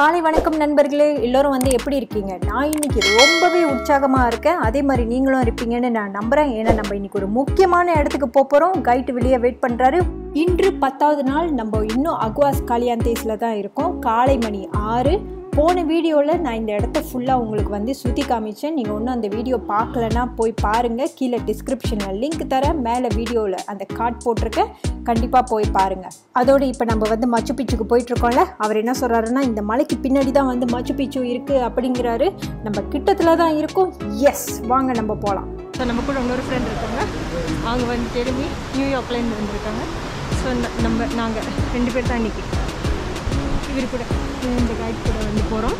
காலை வணக்கம் நண்பர்களே எல்லோரும் வந்து எப்படி இருக்கீங்க? நான் இன்னைக்கு ரொம்பவே உற்சாகமாக இருக்கேன். அதே மாதிரி நீங்களும் இருப்பீங்கன்னு நான் நம்புகிறேன் ஏன்னா நம்ம இன்னைக்கு ஒரு முக்கியமான இடத்துக்கு போக போகிறோம் கைட்டு வெளியே வெயிட் பண்ணுறாரு இன்று பத்தாவது நாள். நம்ம இன்னும் அக்வாஸ் காலியாந்தேஸில் தான் இருக்கோம். காலை மணி ஆறு. போன வீடியோவில் நான் இந்த இடத்த ஃபுல்லாக உங்களுக்கு வந்து சுற்றி காமிச்சேன். நீங்கள் ஒன்றும் அந்த வீடியோ பார்க்கலன்னா போய் பாருங்கள் கீழே டிஸ்கிரிப்ஷனில் லிங்க் தரேன் மேலே வீடியோவில் அந்த கார்ட் போட்டிருக்கேன் கண்டிப்பாக போய் பாருங்கள் அதோடு இப்போ நம்ம வந்து மச்சு பிச்சுக்கு போயிட்டுருக்கோம்ல அவர் என்ன சொல்கிறாருன்னா இந்த மலைக்கு பின்னாடி தான் வந்து மச்சு பிச்சு இருக்குது அப்படிங்கிறாரு. நம்ம கிட்டத்தில் தான் இருக்கோம். எஸ் வாங்க நம்ம போகலாம் ஸோ நம்ம கூட இன்னொரு ஃப்ரெண்ட் இருக்காங்க. அவங்க வந்து திரும்பி நியூயார்க்லேருந்து வந்திருக்காங்க. ஸோ நம்ம நாங்கள் ரெண்டு பேர் தான் இன்றைக்கி இவர் கூட. இந்த கைட் கூட வந்து போகிறோம்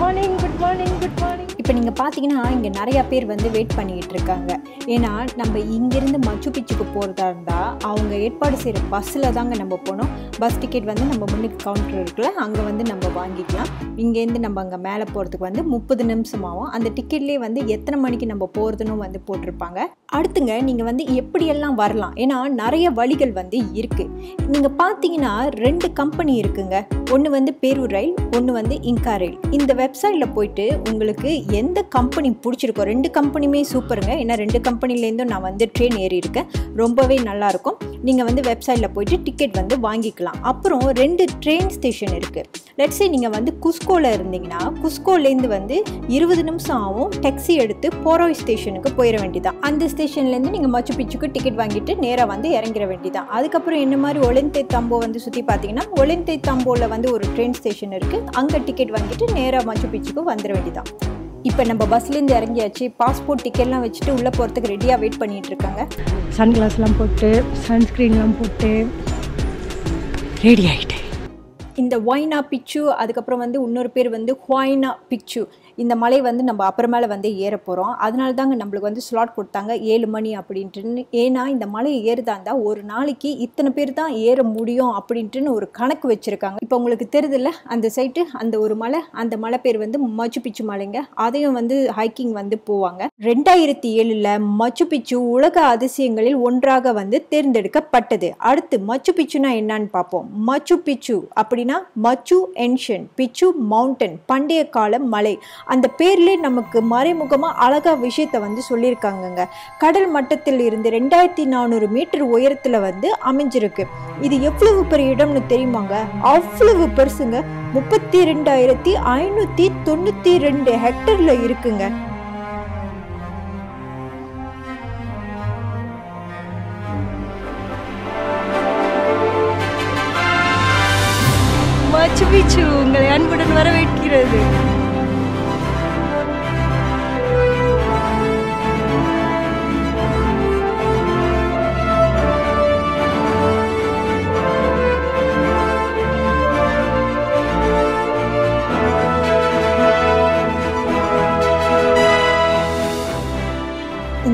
morning good morning good morning இப்போ நீங்கள் பார்த்தீங்கன்னா இங்கே நிறையா பேர் வந்து வெயிட் பண்ணிக்கிட்டு இருக்காங்க. ஏன்னா நம்ம இங்கேருந்து மச்சு பிச்சுக்கு போகிறதா இருந்தால் அவங்க ஏற்பாடு செய்கிற பஸ்ஸில் தாங்க நம்ம போகணும் பஸ் டிக்கெட் வந்து நம்ம முன்னுக்கு கவுண்டர் இருக்குல்ல அங்கே வந்து நம்ம வாங்கிக்கலாம். இங்கேருந்து நம்ம அங்கே மேலே போகிறதுக்கு வந்து முப்பது நிமிஷம் ஆகும். அந்த டிக்கெட்லேயே வந்து எத்தனை மணிக்கு நம்ம போகிறதுன்னு வந்து போட்டிருப்பாங்க. அடுத்துங்க நீங்கள் வந்து எப்படியெல்லாம் வரலாம்? ஏன்னா நிறைய வழிகள் வந்து இருக்குது நீங்கள் பார்த்தீங்கன்னா ரெண்டு கம்பெனி இருக்குங்க. ஒன்று வந்து பேரூர் ரயில் ஒன்று வந்து இன்கா ரயில் இந்த வெப்சைட்டில் போயிட்டு உங்களுக்கு எந்த கம்பெனி பிடிச்சிருக்கோ ரெண்டு கம்பெனியுமே சூப்பருங்க. ஏன்னா ரெண்டு கம்பெனிலேருந்தும் நான் வந்து ட்ரெயின் ஏறி இருக்கேன் ரொம்பவே நல்லாயிருக்கும். நீங்கள் வந்து வெப்சைட்டில் போயிட்டு டிக்கெட் வந்து வாங்கிக்கலாம். அப்புறம் ரெண்டு ட்ரெயின் ஸ்டேஷன் இருக்குது லெட்ஸே நீங்கள் வந்து குஸ்கோவில் இருந்தீங்கன்னா குஸ்கோலேருந்து வந்து இருபது நிமிஷம் ஆகும். டெக்ஸி எடுத்து போரோய் ஸ்டேஷனுக்கு போயிட வேண்டியதான் அந்த ஸ்டேஷன்லேருந்து நீங்கள் மச்சு பிச்சுக்கு டிக்கெட் வாங்கிட்டு நேராக வந்து இறங்கிற வேண்டியதான் அதுக்கப்புறம் என்ன மாதிரி ஒலிந்தே தம்போ வந்து சுற்றி பார்த்தீங்கன்னா ஒலிந்தே தம்போவில் வந்து ஒரு ட்ரெயின் ஸ்டேஷன் இருக்குது அங்கே டிக்கெட் வாங்கிட்டு நேராக மச்சு பிச்சுக்கு வந்துட வேண்டியதான் இப்போ நம்ம பஸ்லேருந்து இறங்கியாச்சு பாஸ்போர்ட் டிக்கெட்லாம் வச்சுட்டு உள்ளே போகிறதுக்கு ரெடியாக வெயிட் பண்ணிட்டு இருக்காங்க. சன் கிளாஸ்லாம் போட்டு சன்ஸ்க்ரீன்லாம் போட்டு ரெடி ஆகிட்டேன் இந்த ஒய்னா பிச்சு அதுக்கப்புறம் வந்து இன்னொரு பேர் வந்து ஹுவாய்னா பிச்சு இந்த மலை வந்து நம்ம அப்புறமேல வந்து ஏற போகிறோம் அதனால தாங்க நம்மளுக்கு வந்து ஸ்லாட் கொடுத்தாங்க ஏழு மணி அப்படின்ட்டுன்னு. ஏன்னா இந்த மலையை ஏறுதா இருந்தால் ஒரு நாளைக்கு இத்தனை பேர் தான் ஏற முடியும் அப்படின்ட்டுன்னு ஒரு கணக்கு வச்சுருக்காங்க. இப்போ உங்களுக்கு தெரியுதுல்ல அந்த சைட்டு அந்த ஒரு மலை அந்த மலை பேர் வந்து மச்சு பிச்சு மலைங்க. அதையும் வந்து ஹைக்கிங் வந்து போவாங்க. ரெண்டாயிரத்தி ஏழில் மச்சு பிச்சு உலக அதிசயங்களில் ஒன்றாக வந்து தேர்ந்தெடுக்கப்பட்டது. அடுத்து மச்சு பிச்சுனா என்னன்னு பார்ப்போம் மச்சு பிச்சு அப்படின்னா மச்சு என்ஷன் பிச்சு மவுண்டன் பண்டைய கால மலை. அந்த பேர்லேயே நமக்கு மறைமுகமாக அழகா விஷயத்தை வந்து சொல்லியிருக்காங்கங்க. கடல் மட்டத்தில் இருந்து ரெண்டாயிரத்தி நானூறு மீட்டர் உயரத்தில் வந்து அமைஞ்சிருக்கு. இது எவ்வளவு பெரிய இடம்னு தெரியுமாங்க? அவ்வளவு பெருசுங்க. முப்பத்தி ரெண்டாயிரத்தி ஐநூற்றி தொண்ணூற்றி ரெண்டு ஹெக்டரில் இருக்குங்க. மச்சு பீச்சு உங்களை அன்புடன் வரவேற்கிறது.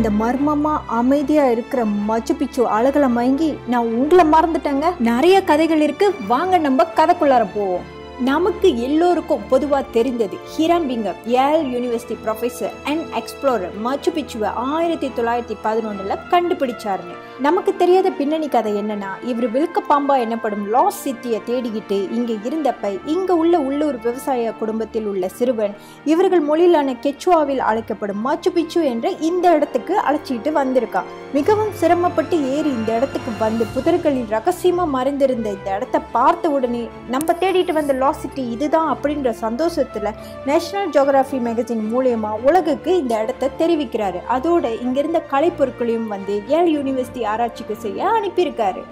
இந்த மர்மமா அமைதியா இருக்கிற மச்சு பிச்சு அழகுல மயங்கி நான் உங்களை மறந்துட்டேங்க. நிறைய கதைகள் இருக்கு. வாங்க நம்ம கதைக்குள்ளார போவோம். நமக்கு எல்லோருக்கும் பொதுவாக தெரிந்தது Hiram Bingham Yale university professor and explorer Machu பிச்சுவை ஆயிரத்தி தொள்ளாயிரத்தி பதினொன்றில் கண்டுபிடிச்சாருன்னு நமக்கு தெரியாத பின்னணி கதை என்னன்னா இவர் வில்க பாம்பா எனப்படும் லாஸ் சிட்டியை தேடிக்கிட்டு இங்கே இருந்தப்ப இங்கே உள்ள உள்ளூர் விவசாய குடும்பத்தில் உள்ள சிறுவன் இவர்கள் மொழியிலான கெச்சுவாவில் அழைக்கப்படும் மச்சு பிச்சு என்ற இந்த இடத்துக்கு அழைச்சிட்டு வந்திருக்கான் மிகவும் சிரமப்பட்டு ஏறி இந்த இடத்துக்கு வந்து புதர்களில் ரகசியமாக மறைந்திருந்த இந்த இடத்த பார்த்த உடனே நம்ம தேடிட்டு வந்த வெலாசிட்டி இதுதான் அப்படின்ற சந்தோஷத்தில் நேஷனல் ஜியோகிராஃபி மேகசின் மூலயமா உலகுக்கு இந்த இடத்த தெரிவிக்கிறாரு. அதோடு இங்கிருந்த கலைப்பொருட்களையும் வந்து ஏல் யூனிவர்சிட்டி ஆராய்ச்சிக்கு செய்ய அனுப்பியிருக்காரு.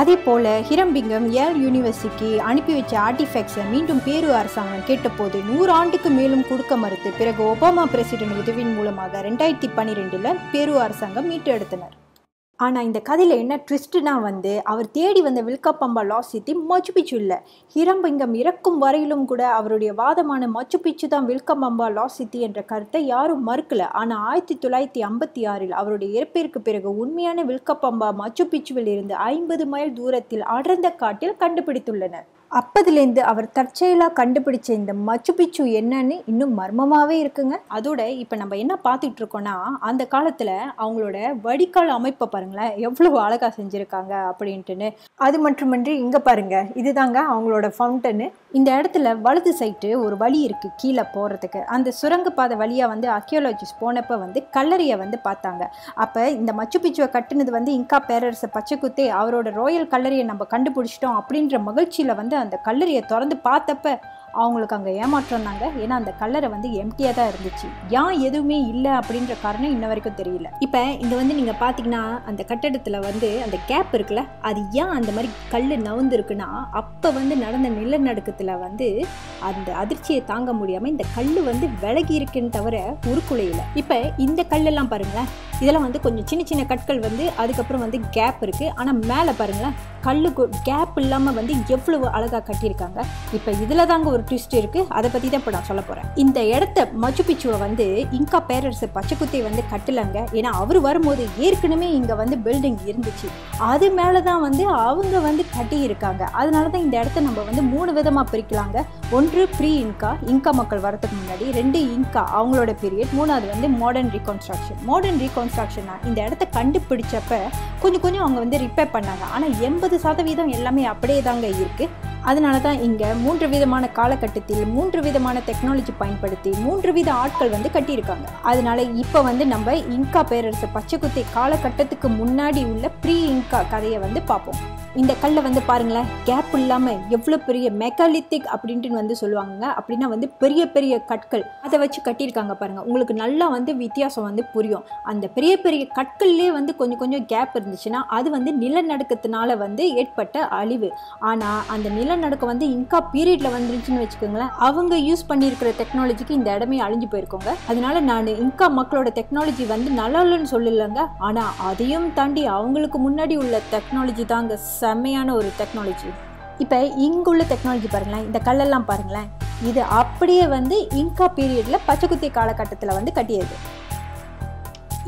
அதே போல ஹிரம்பிங்கம் ஏல் யூனிவர்சிட்டிக்கு அனுப்பி வச்ச ஆர்டிஃபேக்ட்ஸை மீண்டும் பேரு அரசாங்கம் கேட்டபோது நூறு ஆண்டுக்கு மேலும் கொடுக்க மறுத்து பிறகு ஒபாமா பிரசிடென்ட் உதவியின் மூலமாக ரெண்டாயிரத்தி பன்னிரெண்டில் பேரு அரசாங்கம் மீட்டு எடுத்தனர் ஆனால் இந்த கதையில் என்ன ட்விஸ்ட்னா வந்து அவர் தேடி வந்த வில்கப்பம்பா லா சித்தி மச்சு பிச்சு இல்லை. ஹிரம்பிங்கம் இறக்கும் வரையிலும் கூட அவருடைய வாதமான மச்சு பிச்சு தான் வில்கம்பம்பா லா சித்தி என்ற கருத்தை யாரும் மறுக்கல. ஆனால் ஆயிரத்தி தொள்ளாயிரத்தி ஐம்பத்தி ஆறில் அவருடைய இறப்பிற்கு பிறகு உண்மையான வில்கப்பம்பா மச்சு பிச்சுவில் இருந்து ஐம்பது மைல் தூரத்தில் அடர்ந்த காட்டில் கண்டுபிடித்துள்ளனர். அப்பதுலேருந்து அவர் தற்செயலாக கண்டுபிடிச்ச இந்த மச்சு பிச்சு என்னன்னு இன்னும் மர்மமாகவே இருக்குங்க. அதோட இப்போ நம்ம என்ன பார்த்துட்டு இருக்கோம்னா அந்த காலத்தில் அவங்களோட வடிகால் அமைப்பை பாருங்களேன் எவ்வளோ அழகாக செஞ்சுருக்காங்க அப்படின்ட்டுன்னு. அது மட்டுமின்றி இங்கே பாருங்க இதுதாங்க அவங்களோட ஃபவுண்டனு இந்த இடத்துல வலது சைட்டு ஒரு வழி இருக்குது கீழே போகிறதுக்கு அந்த சுரங்கப்பாதை வழியாக வந்து அர்கியோலஜிஸ்ட் போனப்போ வந்து கல்லறையை வந்து பார்த்தாங்க. அப்போ இந்த மச்சு பிச்சுவை கட்டுனது வந்து இங்கா பேரரசு பச்சைக்குத்தே அவரோட ரோயல் கல்லறையை நம்ம கண்டுபிடிச்சிட்டோம் அப்படின்ற மகிழ்ச்சியில் வந்து அந்த கல்லறையை திறந்து பார்த்தப்ப அவங்களுக்கு அங்கே ஏமாற்றம் தாங்க ஏன்னா அந்த கல்லறை வந்து எம்டியாக தான் இருந்துச்சு. ஏன் எதுவுமே இல்லை அப்படின்ற காரணம் இன்ன வரைக்கும் தெரியல. இப்போ இங்கே வந்து நீங்கள் பார்த்தீங்கன்னா அந்த கட்டடத்தில் வந்து அந்த கேப் இருக்குல்ல அது ஏன் அந்த மாதிரி கல் நவுந்துருக்குன்னா அப்போ வந்து நடந்த நிலநடுக்கத்தில் வந்து அந்த அதிர்ச்சியை தாங்க முடியாமல் இந்த கல் வந்து விலகி இருக்குன்னு தவிர உருக்குலையில் இப்போ இந்த கல்லெல்லாம் பாருங்களேன். இதெல்லாம் வந்து கொஞ்சம் சின்ன சின்ன கற்கள் வந்து அதுக்கப்புறம் வந்து கேப் இருக்குது ஆனால் மேலே பாருங்களேன். கல்லுக்கு கேப் இல்லாமல் வந்து எவ்வளவு அழகாக கட்டியிருக்காங்க. இப்போ இதில் தாங்க ஒரு ட்விஸ்ட் இருக்குது அதை பற்றி தான் இப்போ நான் சொல்ல போகிறேன் இந்த இடத்த மச்சு பிச்சுவை வந்து இங்கா பேரரசு பச்சைக்குத்தி வந்து கட்டலங்க. ஏன்னா அவர் வரும்போது ஏற்கனவே இங்கே வந்து பில்டிங் இருந்துச்சு. அது மேலே தான் வந்து அவங்க வந்து கட்டியிருக்காங்க. அதனால தான் இந்த இடத்த நம்ம வந்து மூணு விதமாக பிரிக்கலாங்க. ஒன்று ப்ரீ இன்கா இன்கா மக்கள் வரதுக்கு முன்னாடி ரெண்டு இன்கா அவங்களோட பீரியட் மூணாவது வந்து மாடர்ன் ரீகன்ஸ்ட்ரக்ஷன் மாடர்ன் ரீகன்ஸ்ட்ரக்ஷனா இந்த இடத்த கண்டுபிடிச்சப்ப கொஞ்சம் கொஞ்சம் அவங்க வந்து ரிப்பேர் பண்ணாங்க. ஆனால் எண்பது சதவீதம் எல்லாமே அப்படியே தாங்க இருக்குது அதனால தான் இங்கே மூன்று விதமான காலகட்டத்தில் மூன்று விதமான டெக்னாலஜி பயன்படுத்தி மூன்று வித ஆட்கள் வந்து கட்டியிருக்காங்க. அதனால இப்போ வந்து நம்ம இன்கா பேரரசு பச்சைக்குத்தி காலகட்டத்துக்கு முன்னாடி உள்ள ப்ரீ இன்கா கதையை வந்து பார்ப்போம். இந்த கல்லை வந்து பாருங்களேன் கேப் இல்லாமல் எவ்வளோ பெரிய மெக்காலித்திக் அப்படின்ட்டு வந்து சொல்லுவாங்க அப்படின்னா வந்து பெரிய பெரிய கற்கள். அதை வச்சு கட்டியிருக்காங்க பாருங்கள் உங்களுக்கு நல்லா வந்து வித்தியாசம் வந்து புரியும். அந்த பெரிய பெரிய கற்கள்லேயே வந்து கொஞ்சம் கொஞ்சம் கேப் இருந்துச்சுன்னா அது வந்து நிலநடுக்கத்தினால வந்து ஏற்பட்ட அழிவு. ஆனால் அந்த நிலநடுக்கம் வந்து இன்கா பீரியடில் வந்துருச்சுன்னு வச்சுக்கோங்களேன் அவங்க யூஸ் பண்ணியிருக்கிற டெக்னாலஜிக்கு இந்த இடமே அழிஞ்சு போயிருக்கோங்க. அதனால நான் இன்கா மக்களோட டெக்னாலஜி வந்து நல்லா இல்லைன்னு சொல்லலைங்க. ஆனால் அதையும் தாண்டி அவங்களுக்கு முன்னாடி உள்ள டெக்னாலஜி தாங்க செம்மையான ஒரு டெக்னாலஜி இப்போ இங்குள்ள டெக்னாலஜி பாருங்களேன் இந்த கல்லெல்லாம் பாருங்களேன். இது அப்படியே வந்து இன்கா பீரியடில் பச்சைக்குத்தி காலகட்டத்தில் வந்து கட்டியது.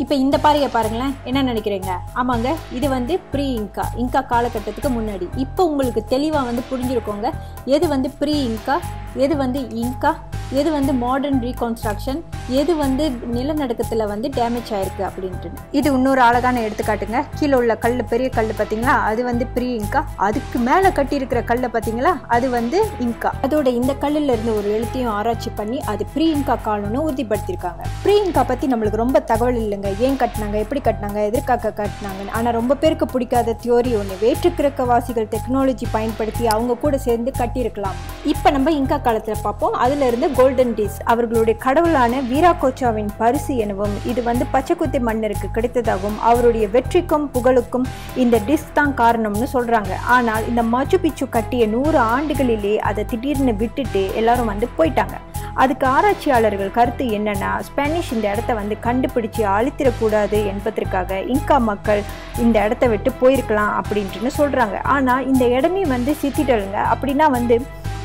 இப்போ இந்த பாறையை பாருங்களேன் என்ன நினைக்கிறீங்க? ஆமாங்க இது வந்து ப்ரீ இன்கா இன்கா காலகட்டத்துக்கு முன்னாடி. இப்போ உங்களுக்கு தெளிவாக வந்து புரிஞ்சிருக்கோங்க எது வந்து ப்ரீ இன்கா எது வந்து இன்கா எது வந்து மாடர்ன் ரீகன்ஸ்ட்ரக்ஷன் எது வந்து நிலநடுக்கத்தில் வந்து டேமேஜ் ஆயிருக்கு அப்படின்ட்டு. இது இன்னொரு அழகான எடுத்துக்காட்டுங்க. கீழே உள்ள கல் பெரிய கல் பார்த்தீங்களா அது வந்து ப்ரீ இன்கா அதுக்கு மேலே கட்டியிருக்கிற கல்லை பார்த்தீங்களா அது வந்து இன்கா அதோட இந்த கல்லில் இருந்து ஒரு எழுத்தையும் ஆராய்ச்சி பண்ணி அது ப்ரீ இன்கா காலம்னு உறுதிப்படுத்தியிருக்காங்க. ப்ரீ இன்கா பற்றி நம்மளுக்கு ரொம்ப தகவல் இல்லைங்க. ஏன் கட்டினாங்க? எப்படி கட்டினாங்க? எதற்காக கட்டினாங்கன்னு. ஆனால் ரொம்ப பேருக்கு பிடிக்காத தியோரி ஒன்று வேற்றுக்கிழக்கவாசிகள் டெக்னாலஜி பயன்படுத்தி அவங்க கூட சேர்ந்து கட்டியிருக்கலாம். இப்போ நம்ம இன்கா காலத்தில் பார்ப்போம். அதுல இருந்து கோல்டன் டீஸ் அவர்களுடைய கடவுளான வீராகோச்சாவின் பரிசு எனவும் இது வந்து பச்சைக்குத்தி மன்னருக்கு கிடைத்ததாகவும் அவருடைய வெற்றிக்கும் புகழுக்கும் இந்த டிஸ் தான் காரணம்னு சொல்றாங்க. ஆனால் இந்த மச்சு பிச்சு கட்டிய நூறு ஆண்டுகளிலே அதை திடீர்னு விட்டுட்டு எல்லாரும் வந்து போயிட்டாங்க. அதுக்கு ஆராய்ச்சியாளர்கள் கருத்து என்னன்னா ஸ்பானிஷ் இந்த இடத்த வந்து கண்டுபிடிச்சு அழித்திடக்கூடாது என்பதற்காக இன்கா மக்கள் இந்த இடத்த விட்டு போயிருக்கலாம் அப்படின்ட்டுன்னு சொல்றாங்க. ஆனா இந்த இடமே வந்து சித்திடலுங்க. அப்படின்னா வந்து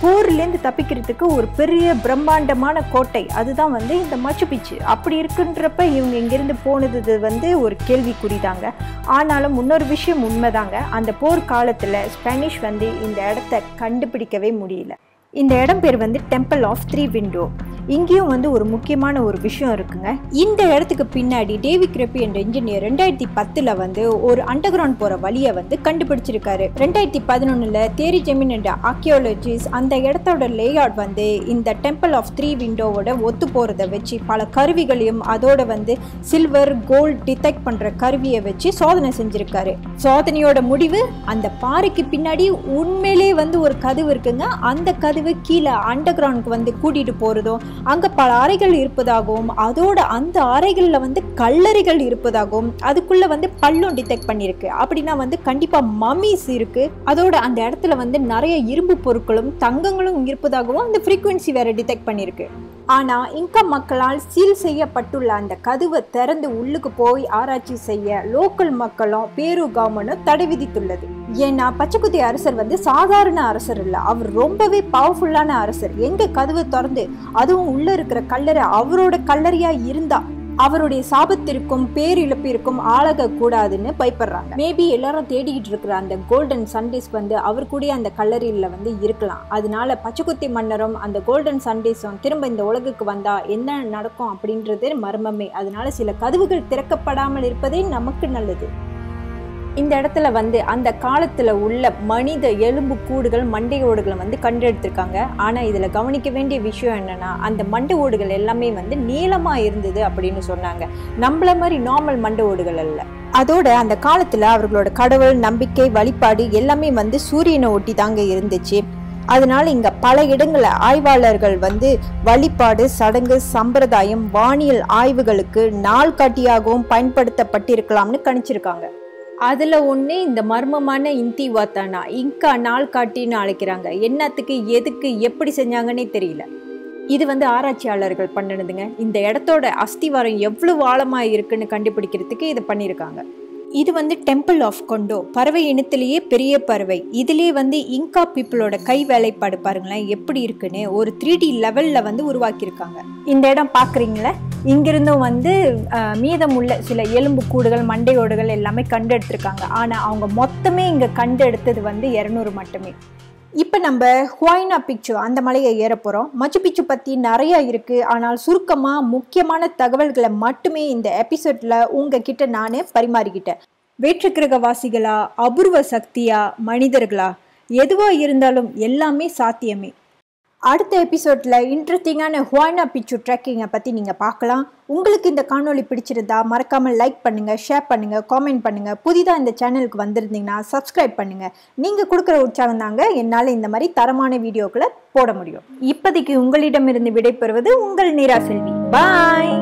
போர்லேருந்து தப்பிக்கிறதுக்கு ஒரு பெரிய பிரம்மாண்டமான கோட்டை. அதுதான் வந்து இந்த மச்சு பிச்சு அப்படி இருக்குன்றப்ப இவங்க இங்கேருந்து போனது வந்து ஒரு கேள்விக்குறிதாங்க. ஆனாலும் இன்னொரு விஷயம் உண்மைதாங்க. அந்த போர் காலத்தில் ஸ்பானிஷ் வந்து இந்த இடத்த கண்டுபிடிக்கவே முடியல. இந்த இடம் பேர் வந்து டெம்பிள் ஆஃப் த்ரீ விண்டோ இங்கேயும் வந்து ஒரு முக்கியமான ஒரு விஷயம் இருக்குங்க. இந்த இடத்துக்கு பின்னாடி டேவி கிரப்பி என்ற இன்ஜினியர் ரெண்டாயிரத்தி பத்தில் வந்து ஒரு அண்டர் கிரவுண்ட் போகிற வழியை வந்து கண்டுபிடிச்சிருக்காரு. ரெண்டாயிரத்தி பதினொன்றில் தேரி ஜெமின் என்ற ஆர்கியோலஜிஸ்ட் அந்த இடத்தோட லேஅவுட் வந்து இந்த டெம்பிள் ஆஃப் த்ரீ விண்டோவோட ஒத்து போகிறத வச்சு பல கருவிகளையும் அதோட வந்து சில்வர் கோல்ட் டிடெக்ட் பண்ணுற கருவியை வச்சு சோதனை செஞ்சுருக்காரு. சோதனையோட முடிவு அந்த பாறைக்கு பின்னாடி உண்மையிலே வந்து ஒரு கதவு இருக்குங்க. அந்த கதவு கீழே அண்டர் கிரவுண்டுக்கு வந்து கூட்டிகிட்டு போகிறதும் அங்கே பல அறைகள் இருப்பதாகவும் அதோட அந்த அறைகளில் வந்து கல்லறைகள் இருப்பதாகவும் அதுக்குள்ளே வந்து பல்லும் டிடெக்ட் பண்ணியிருக்கு. அப்படின்னா வந்து கண்டிப்பாக மம்மிஸ் இருக்குது அதோட அந்த இடத்துல வந்து நிறைய இரும்பு பொருட்களும் தங்கங்களும் இருப்பதாகவும் அந்த ஃப்ரீக்குவென்சி வேற டிடெக்ட் பண்ணியிருக்கு. ஆனால் இங்கா மக்களால் சீல் செய்யப்பட்டுள்ள அந்த கதவை திறந்து உள்ளுக்கு போய் ஆராய்ச்சி செய்ய லோக்கல் மக்களும் பேரு கவர்மெண்ட்டும் தடை விதித்துள்ளது. ஏன்னா பச்சைக்குத்தி அரசர் வந்து சாதாரண அரசர் இல்லை. அவர் ரொம்பவே பவர்ஃபுல்லான அரசர். எங்கே கதவு திறந்து அதுவும் உள்ளே இருக்கிற கல்லறை அவரோட கல்லறையாக இருந்தால் அவருடைய சாபத்திற்கும் பேரிழப்பிற்கும் ஆளாக கூடாதுன்னு பயப்படுறாங்க. மேபி எல்லாரும் தேடிக்கிட்டு இருக்கிற அந்த கோல்டன் சண்டேஸ் வந்து அவர் கூட அந்த கல்லறையில் வந்து இருக்கலாம். அதனால பச்சைக்குத்தி மன்னரும் அந்த கோல்டன் சண்டேஸும் திரும்ப இந்த உலகுக்கு வந்தா என்ன நடக்கும் அப்படின்றது மர்மமே. அதனால சில கதவுகள் திறக்கப்படாமல் இருப்பதே நமக்கு நல்லது. இந்த இடத்துல வந்து அந்த காலத்தில் உள்ள மனித எலும்பு கூடுகள் மண்டை ஓடுகளை வந்து கண்டெடுத்திருக்காங்க. ஆனால் இதில் கவனிக்க வேண்டிய விஷயம் என்னன்னா அந்த மண்டை ஓடுகள் எல்லாமே வந்து நீளமாக இருந்தது அப்படின்னு சொன்னாங்க. நம்மள மாதிரி நார்மல் மண்டை ஓடுகள் அல்ல. அதோட அந்த காலத்தில் அவர்களோட கடவுள் நம்பிக்கை வழிபாடு எல்லாமே வந்து சூரியனை ஒட்டி தாங்க இருந்துச்சு. அதனால இங்க பல இடங்களில் ஆய்வாளர்கள் வந்து வழிபாடு சடங்கு சம்பிரதாயம் வானியல் ஆய்வுகளுக்கு நாள் காட்டியாகவும் பயன்படுத்தப்பட்டிருக்கலாம்னு கணிச்சிருக்காங்க. அதில் ஒன்று இந்த மர்மமான இந்தி வாத்தானா இங்கா நாள் காட்டின்னு அழைக்கிறாங்க. என்னத்துக்கு எதுக்கு எப்படி செஞ்சாங்கன்னே தெரியல. இது வந்து ஆராய்ச்சியாளர்கள் பண்ணினதுங்க. இந்த இடத்தோட அஸ்திவாரம் எவ்வளவு ஆழமாக இருக்குன்னு கண்டுபிடிக்கிறதுக்கு இதை பண்ணியிருக்காங்க. இது வந்து டெம்பிள் ஆஃப் கொண்டோ பறவை இனத்திலேயே பெரிய பறவை. இதுலேயே வந்து இங்கா பீப்புளோட கை வேலைப்பாடு பாருங்களேன் எப்படி இருக்குன்னு ஒரு த்ரீ டி லெவலில் வந்து உருவாக்கியிருக்காங்க. இந்த இடம் பார்க்குறீங்களே? இங்கிருந்தும் வந்து மீதம் மீதமுள்ள சில எலும்பு கூடுகள் மண்டையோடுகள் எல்லாமே கண்டெடுத்திருக்காங்க. ஆனால் அவங்க மொத்தமே இங்கே கண்டெடுத்தது வந்து இரநூறு மட்டுமே. இப்போ நம்ம ஹுவாய்னா பிக்சு அந்த மலையை ஏற போகிறோம் மச்சு பிச்சு பற்றி நிறையா இருக்குது ஆனால் சுருக்கமாக முக்கியமான தகவல்களை மட்டுமே இந்த எபிசோடில் உங்ககிட்ட நானே பரிமாறிக்கிட்டேன். வேற்றுக்கிரகவாசிகளா அபூர்வ சக்தியா மனிதர்களா? எதுவாக இருந்தாலும் எல்லாமே சாத்தியமே. அடுத்த எபிசோடில் இன்ட்ரெஸ்டிங்கான ஹுவாய்னா பிச்சு ட்ரெக்கிங்கை பற்றி நீங்கள் பார்க்கலாம். உங்களுக்கு இந்த காணொளி பிடிச்சிருந்தா மறக்காமல் லைக் பண்ணுங்கள் ஷேர் பண்ணுங்கள் காமெண்ட் பண்ணுங்கள் புதிதாக இந்த சேனலுக்கு வந்திருந்தீங்கன்னா சப்ஸ்கிரைப் பண்ணுங்கள் நீங்கள் கொடுக்குற உற்சாகம் தாங்க என்னால் இந்த மாதிரி தரமான வீடியோக்களை போட முடியும். இப்போதைக்கு உங்களிடமிருந்து விடைபெறுவது உங்கள் நீரா செல்வி. பாய்